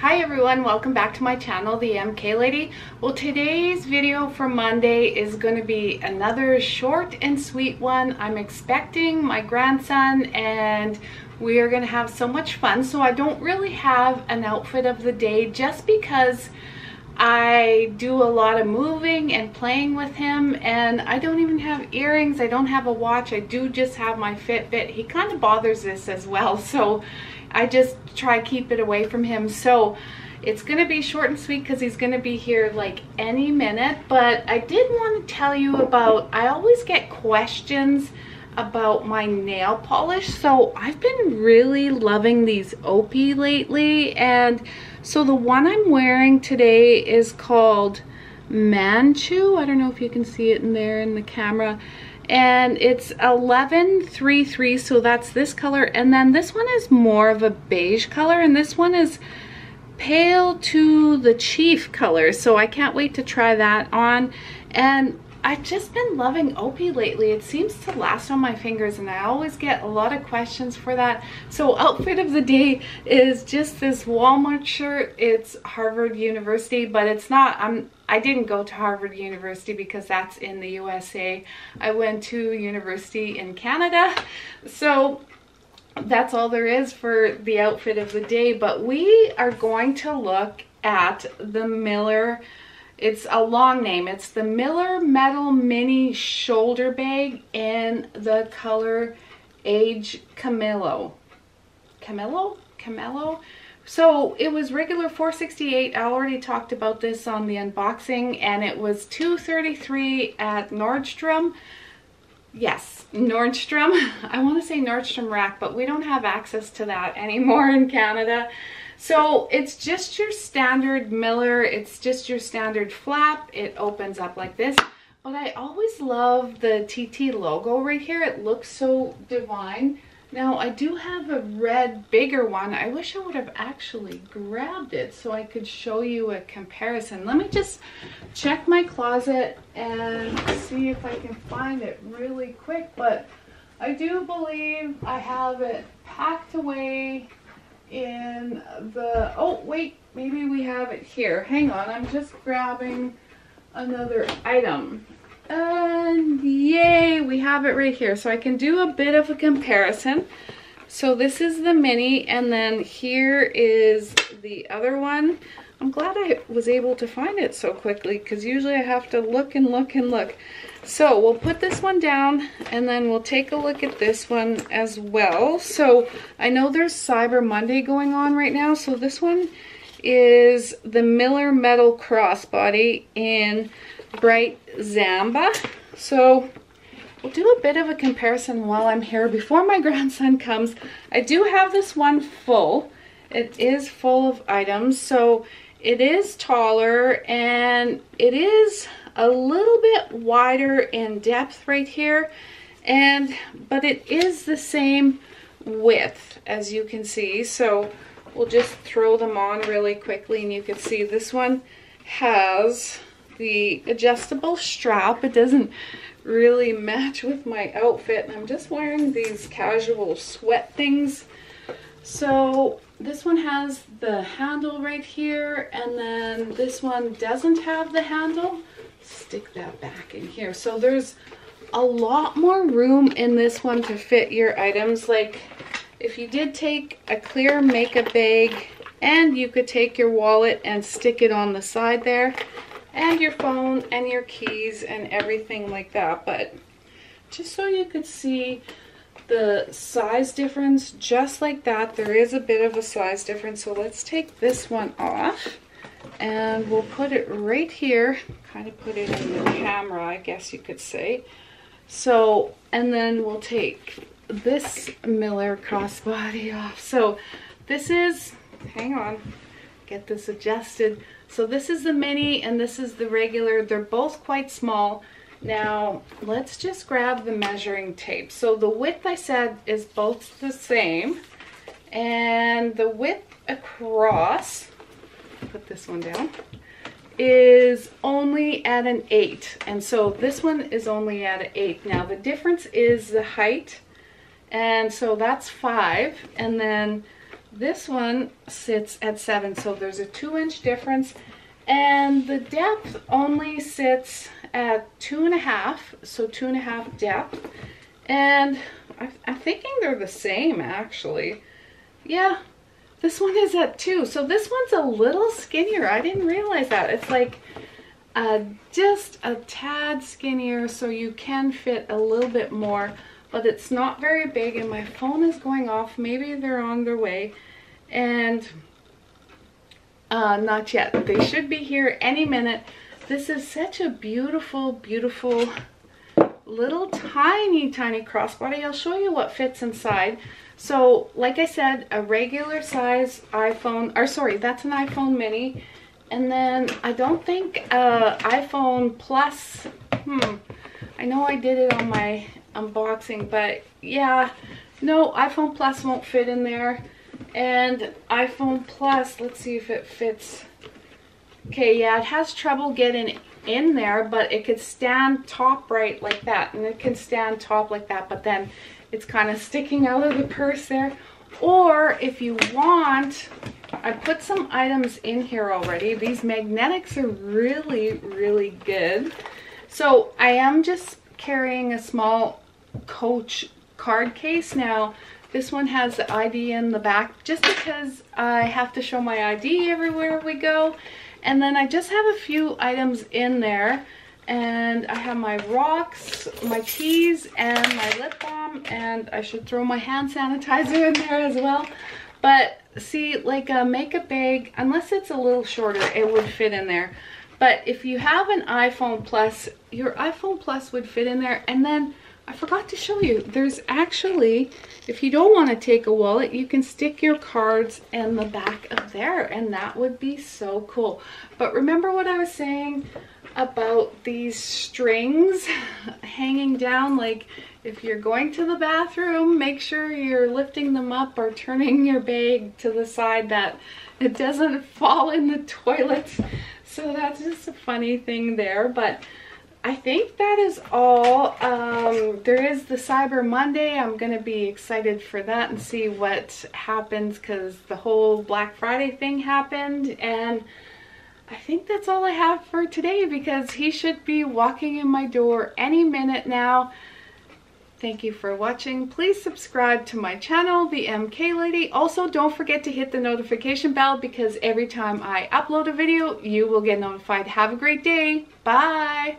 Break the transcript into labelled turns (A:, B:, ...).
A: Hi everyone, welcome back to my channel, The MK Lady. Well, today's video for Monday is going to be another short and sweet one. I'm expecting my grandson and we are going to have so much fun. So I don't really have an outfit of the day just because I do a lot of moving and playing with him and I don't even have earrings. I don't have a watch. I do just have my Fitbit. He kind of bothers this as well. So I just try keep it away from him. So it's going to be short and sweet because he's going to be here like any minute. But I did want to tell you about, I always get questions about my nail polish. So I've been really loving these OPI lately. And so the one I'm wearing today is called Manchu. I don't know if you can see it in there in the camera and it's 1133 so that's this color. And then this one is more of a beige color and this one is pale to the chief color so I can't wait to try that on. And I've just been loving OPI lately. It seems to last on my fingers and I always get a lot of questions for that. So outfit of the day is just this Walmart shirt. It's Harvard University, but it's not, I'm, I didn't go to Harvard University because that's in the USA. I went to university in Canada. So that's all there is for the outfit of the day. But we are going to look at the Miller it's a long name. It's the Miller Metal Mini Shoulder Bag in the color Age Camillo. Camillo? Camillo? So it was regular 468. I already talked about this on the unboxing and it was 233 at Nordstrom. Yes, Nordstrom. I want to say Nordstrom Rack, but we don't have access to that anymore in Canada. So it's just your standard Miller, it's just your standard flap. It opens up like this. But I always love the TT logo right here. It looks so divine. Now I do have a red bigger one. I wish I would have actually grabbed it so I could show you a comparison. Let me just check my closet and see if I can find it really quick. But I do believe I have it packed away in the, oh wait, maybe we have it here. Hang on, I'm just grabbing another item. And yay, we have it right here. So I can do a bit of a comparison. So this is the mini and then here is the other one. I'm glad I was able to find it so quickly because usually I have to look and look and look. So we'll put this one down and then we'll take a look at this one as well. So I know there's Cyber Monday going on right now. So this one is the Miller Metal Crossbody in Bright Zamba. So we'll do a bit of a comparison while I'm here before my grandson comes. I do have this one full. It is full of items. So it is taller and it is a little bit wider in depth right here and but it is the same width as you can see so we'll just throw them on really quickly and you can see this one has the adjustable strap it doesn't really match with my outfit I'm just wearing these casual sweat things so this one has the handle right here and then this one doesn't have the handle stick that back in here. So there's a lot more room in this one to fit your items. Like if you did take a clear makeup bag and you could take your wallet and stick it on the side there and your phone and your keys and everything like that. But just so you could see the size difference just like that there is a bit of a size difference so let's take this one off and we'll put it right here kind of put it in the camera I guess you could say so and then we'll take this Miller crossbody off so this is hang on get this adjusted so this is the mini and this is the regular they're both quite small now let's just grab the measuring tape so the width I said is both the same and the width across put this one down, is only at an 8. And so this one is only at an 8. Now the difference is the height. And so that's 5. And then this one sits at seven, so there's a two inch difference. And the depth only sits at two and a half, so two and a half depth. And I, I'm thinking they're the same actually. Yeah, this one is at two. So this one's a little skinnier. I didn't realize that. It's like uh, just a tad skinnier so you can fit a little bit more but it's not very big and my phone is going off. Maybe they're on their way and uh, not yet. They should be here any minute. This is such a beautiful beautiful little tiny tiny crossbody. I'll show you what fits inside. So like I said a regular size iPhone or sorry that's an iPhone mini. And then I don't think uh, iPhone Plus hmm I know I did it on my unboxing, but yeah, no, iPhone Plus won't fit in there. And iPhone Plus, let's see if it fits. Okay, yeah, it has trouble getting in there, but it could stand top right like that. And it can stand top like that, but then it's kind of sticking out of the purse there. Or if you want, I put some items in here already. These magnetics are really, really good. So I am just carrying a small Coach card case. Now, this one has the ID in the back just because I have to show my ID everywhere we go. And then I just have a few items in there. And I have my rocks, my teas, and my lip balm. And I should throw my hand sanitizer in there as well. But see, like a makeup bag, unless it's a little shorter, it would fit in there. But if you have an iPhone Plus, your iPhone Plus would fit in there. And then I forgot to show you, there's actually, if you don't want to take a wallet, you can stick your cards in the back of there and that would be so cool. But remember what I was saying about these strings hanging down? Like if you're going to the bathroom, make sure you're lifting them up or turning your bag to the side that it doesn't fall in the toilet. So that's just a funny thing there. But I think that is all. Um, there is the Cyber Monday. I'm going to be excited for that and see what happens because the whole Black Friday thing happened. And I think that's all I have for today because he should be walking in my door any minute now. Thank you for watching. Please subscribe to my channel, The MK Lady. Also, don't forget to hit the notification bell because every time I upload a video, you will get notified. Have a great day. Bye.